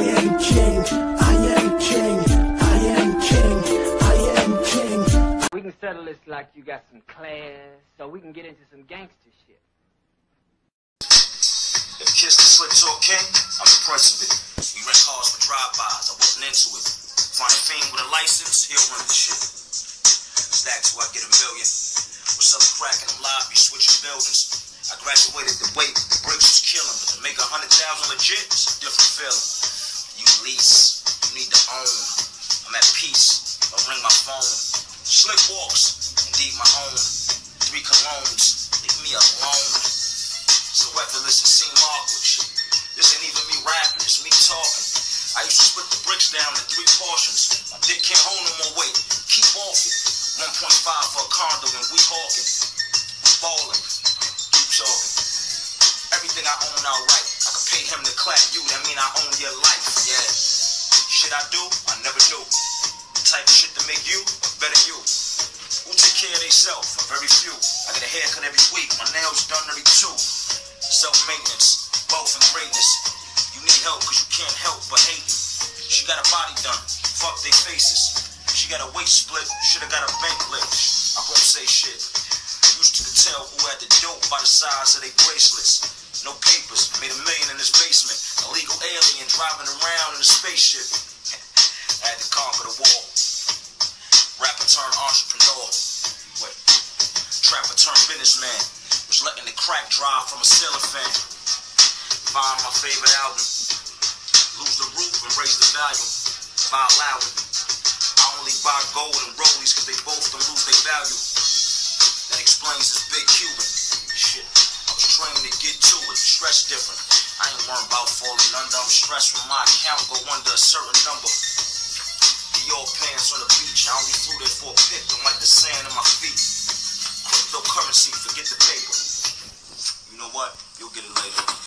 I am king. I am king. I am king. I am king. We can settle this like you got some class, so we can get into some gangster shit. If Kiss the Slick Talk King, I'm the prince of it. We rent cars for drive-bys, I wasn't into it. Find a fiend with a license, he'll run the shit. Stack till I get a million. Or selling crack in them lobbies, switching buildings. I graduated the weight, the bricks was killing. But to make a hundred thousand legit, it's a different feeling. You lease, you need to own. I'm at peace, I ring my phone. Slick walks, indeed my own. Three colognes, leave me alone. So effortless and seem awkward shit. This ain't even me rapping, it's me talking. I used to split the bricks down in three portions. My dick can't hold no more weight. Keep off it. 1.5 for a condo and we hawking. We ballin'. Keep talking. Everything I own outright. I could pay him to clap you, that mean I own your life. Shit I do, I never do. The type of shit to make you a better you. Who take care of themselves? A very few. I get a haircut every week. My nails done every two. Self-maintenance, wealth and greatness. You need help because you can't help but hate me. She got a body done, fuck they faces. She got a waist split, shoulda got a bank lift. I won't say shit. Used to tell who had the dope by the size of their bracelets. No papers, made a million in his basement. Illegal alien driving around in a spaceship. Conquer the wall. Rapper turned entrepreneur. Wait. Trapper turned businessman. Was letting the crack drive from a ceiling fan. Find my favorite album. Lose the roof and raise the volume. Buy loud. I only buy gold and rollies cause they both don't lose their value. That explains this big Cuban. Shit. I was trained to get to it. Stress different. I ain't worried about falling under. I'm stressed when my account go under a certain number. Dior pants on the beach. I only flew there for a pic. Don't like the sand in my feet. Cryptocurrency, forget the paper. You know what? You'll get it later.